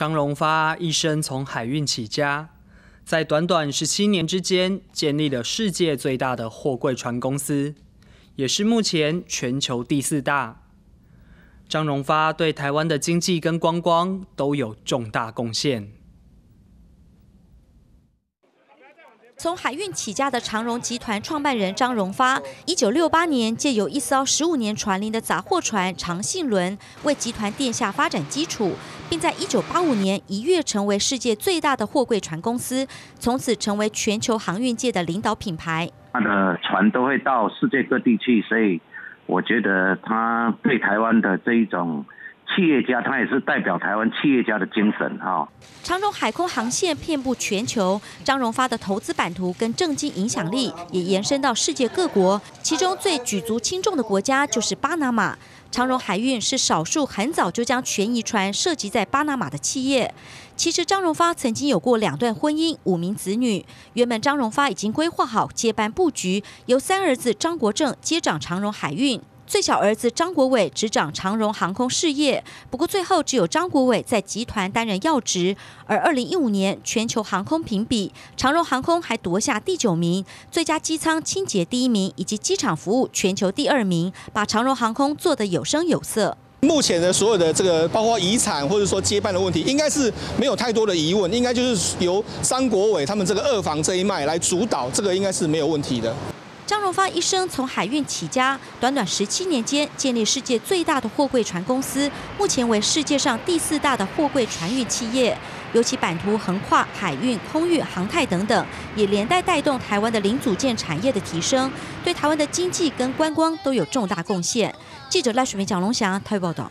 张荣发一生从海运起家，在短短十七年之间，建立了世界最大的货柜船公司，也是目前全球第四大。张荣发对台湾的经济跟观光都有重大贡献。从海运起家的长荣集团创办人张荣发，一九六八年借由一艘十五年船龄的杂货船长信轮，为集团奠下发展基础，并在一九八五年一跃成为世界最大的货柜船公司，从此成为全球航运界的领导品牌。他的船都会到世界各地去，所以我觉得他对台湾的这一种。企业家，他也是代表台湾企业家的精神哈。长荣海空航线遍布全球，张荣发的投资版图跟政经影响力也延伸到世界各国，其中最举足轻重的国家就是巴拿马。长荣海运是少数很早就将全遗船涉及在巴拿马的企业。其实张荣发曾经有过两段婚姻，五名子女。原本张荣发已经规划好接班布局，由三儿子张国正接掌长荣海运。最小儿子张国伟执掌长荣航空事业，不过最后只有张国伟在集团担任要职。而二零一五年全球航空评比，长荣航空还夺下第九名，最佳机舱清洁第一名，以及机场服务全球第二名，把长荣航空做得有声有色。目前的所有的这个，包括遗产或者说接办的问题，应该是没有太多的疑问，应该就是由张国伟他们这个二房这一脉来主导，这个应该是没有问题的。张荣发一生从海运起家，短短十七年间建立世界最大的货柜船公司，目前为世界上第四大的货柜船运企业。尤其版图横跨海运、空运、航太等等，也连带带动台湾的零组件产业的提升，对台湾的经济跟观光都有重大贡献。记者赖水明、蒋龙祥台报道。